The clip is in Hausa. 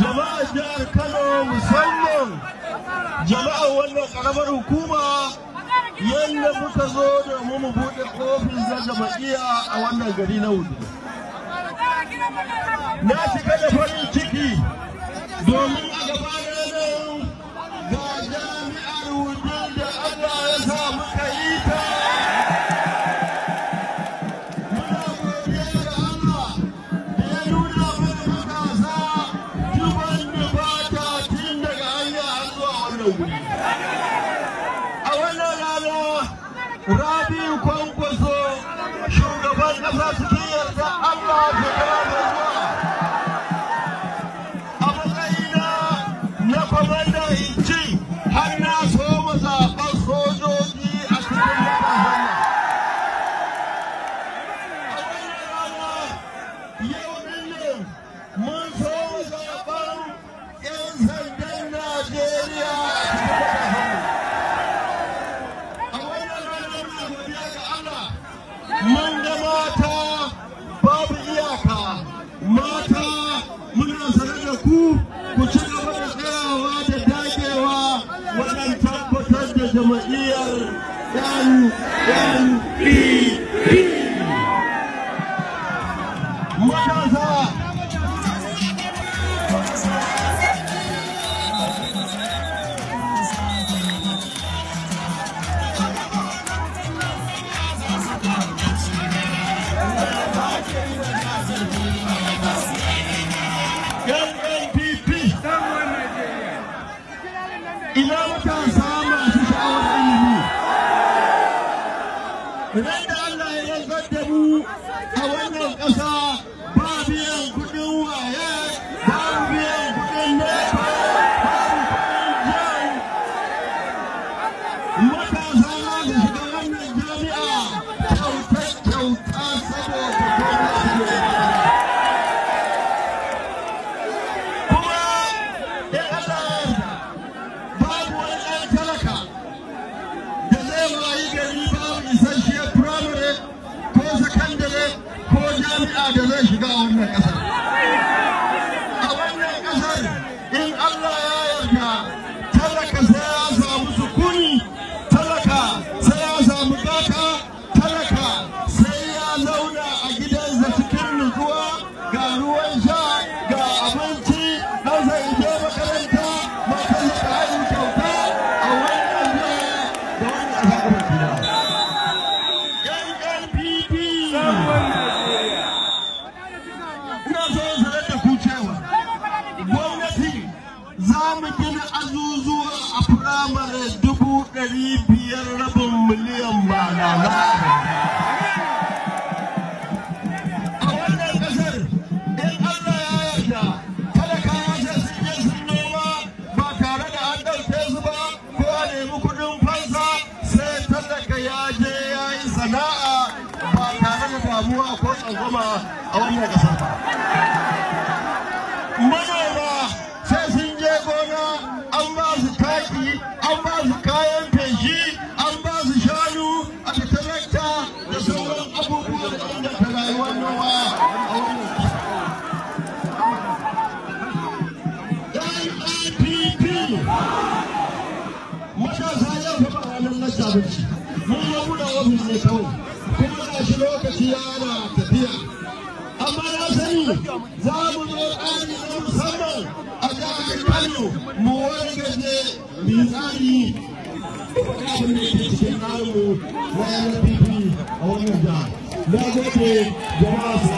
jama'ar jihar kano musamman jama'ar wannan karamar hukuma yadda muka zo domin mu buɗe ofis na jama'iya a wannan gari na huɗu na shiga da farin ciki domin a gabanar A wannan rana Rabi Kwankwaso shugaban ƙasa cikin yarda jama'iyyar NNPP. Matasa Idan da Allah ya yanzar da mu a wannan ƙasa ba biyan kuɗin waye, babu biyan jami'a da zai shiga a wannan ƙasar. A wannan ƙasar in Allah ya yarda talaka sai ya samu sukuni, talaka sai ya samu gata, talaka sai ya zauna a gidansa cikin nutsuwa ga ruwan sha ga abinci ɗansa ya je makaranta matarsa ta kyauta a wannan na na a wannan ƙasar in Allah ya yarda talakawa sai sun ba tare da an ba ko a nemi kuɗin fansa sai talaka ya je sana'a ba tare da damuwa ko tsangwama a wannan ƙasar manoma sai sun je gona an ba su taki an ba su kayan feshi ce mun yi buɗe ofis ne kawai. Kuma ga shi lokaci yana tafiya. Amma na sani za mu zo tsari na musamman a jihar Kano. Mu wargaje mu tsari. Abin da ke cikin namu na NPP a wannan jihar. Na gode jama'a su